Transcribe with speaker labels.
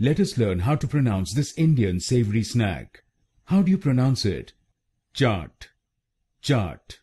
Speaker 1: Let us learn how to pronounce this Indian savory snack. How do you pronounce it? Chaat. Chaat.